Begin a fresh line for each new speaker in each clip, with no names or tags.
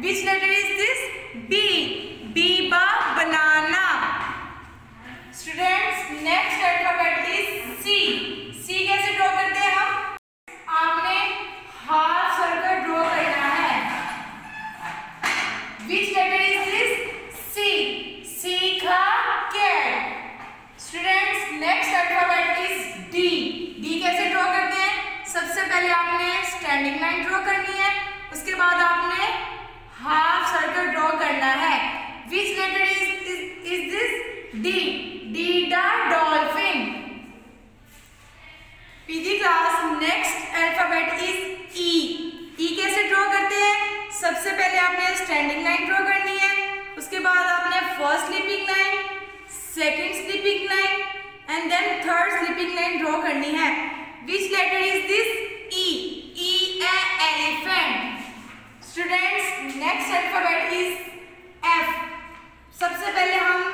which letter is this b b ba banana students next alphabet is c c कैसे draw करते हैं हम आपने हाफ़ सर्कल ड्रॉ करना है which letter is this c c का cat students next alphabet is d d कैसे draw करते हैं सबसे पहले आपने स्टैंडिंग लाइन ड्रॉ करनी है स्टैंडिंग लाइन ड्रॉ करनी है। उसके बाद आपने first sleeping line second sleeping line and then third sleeping line draw करनी है। Which letter is this E E a elephant students next alphabet is F सबसे पहले हम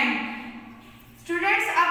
Students Students,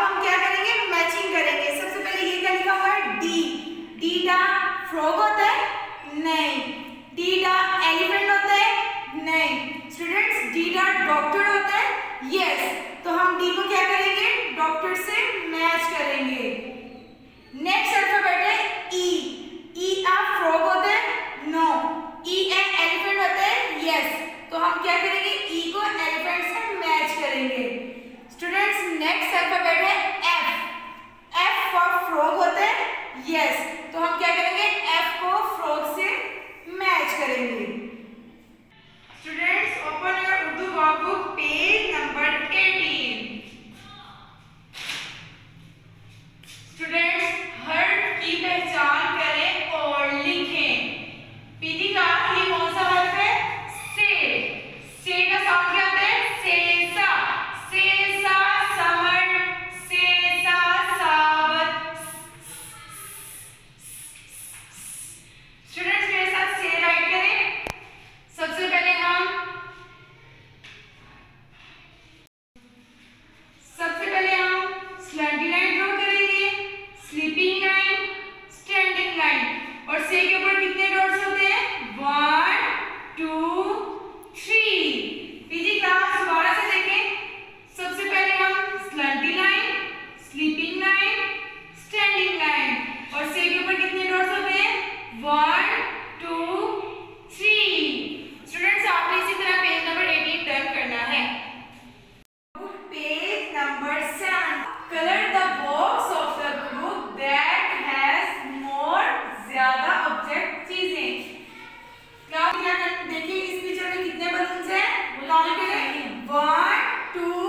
यस तो हम क्या करें seca porque tem काउंट करें वन टू